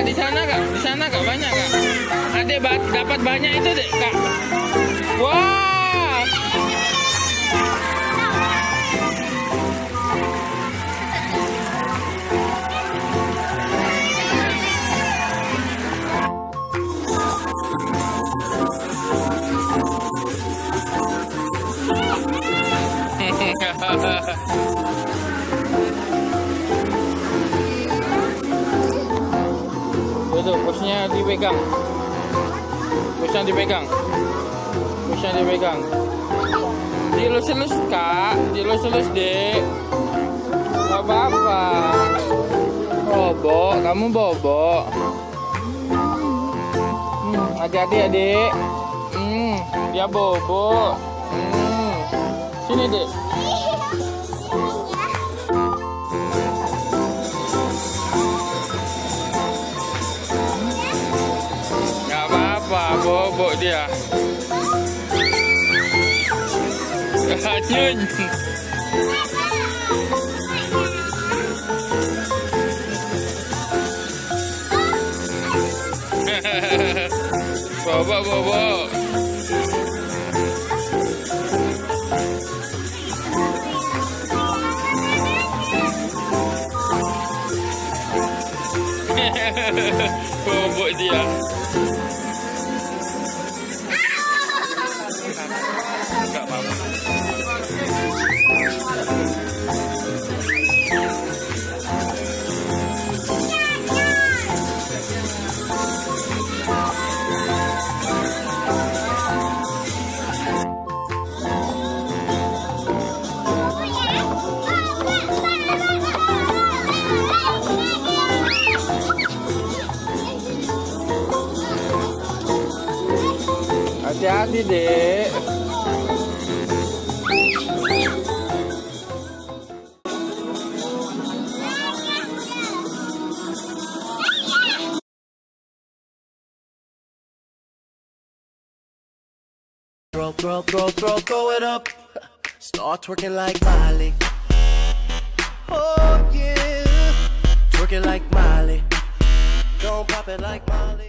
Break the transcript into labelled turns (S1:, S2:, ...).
S1: Kak di sana kak, di sana kak banyak kak. Adek ba- dapat banyak itu dek kak. Wah. Itu bosnya dipegang. Bosnya dipegang. Bosnya dipegang. Dilus-lus kak, dilus-lus dek. Gak apa-apa. Bobo, kamu bobo. Hmm, hati-hati adik. Hmm, dia bobo. Hmm. Sini dek. Apa-apa, bobo dia. Nyun. bobo, bobo. bobo dia. Hati-hati dek.
S2: Throw, throw, throw, throw, throw it up. Start twerking like Miley. Oh yeah, twerking like Miley. Don't pop it like Miley.